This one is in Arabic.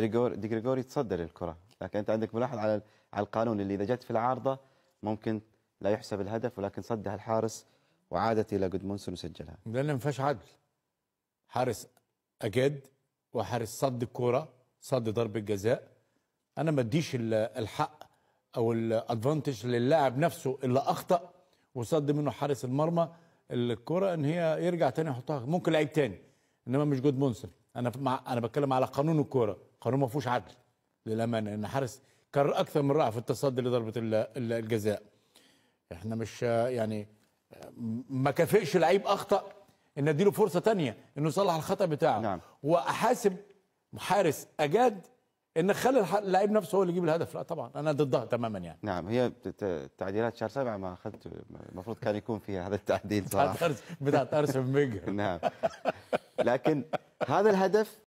دي جريجوري تصدى للكره لكن أنت عندك ملاحظ على على القانون اللي إذا جت في العارضة ممكن لا يحسب الهدف ولكن صدها الحارس وعادت إلى جودمونسون وسجلها. لأن ما فيهاش عدل. حارس اجاد وحارس صد الكوره صد ضربة جزاء. أنا ما أديش ال- الحق أو ال advantage للاعب نفسه اللي أخطأ وصد منه حارس المرمى. الكرة إن هي يرجع تاني يحطها. ممكن لعيب تاني إنما مش جود مونسون أنا مع أنا بتكلم على قانون الكوره قانون ما فيهوش عدل للأمانة ان حارس كرر أكثر من رائع في التصدي لضربة ال- ال- الجزاء. إحنا مش يعني ما كافئش لعيب أخطأ إن أديله فرصة تانية إنه يصلح الخطأ بتاعه. نعم. وأحاسب حارس أجاد إن الح- اللعيب نفسه هو اللي يجيب الهدف. لا طبعا أنا ضدها تماما يعني. نعم هي تعديلات شهر سبعة ما اخذت المفروض كان يكون فيها هذا التعديل صراحة. بتاعت أرسن فينجر نعم. لكن هذا الهدف